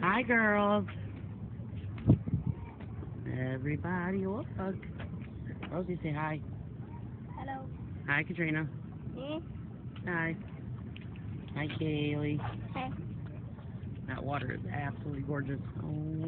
Hi, girls. Everybody look. Rosie, say hi. Hello. Hi, Katrina. Me? Hi. Hi, Kaylee. Hey. That water is absolutely gorgeous. Oh.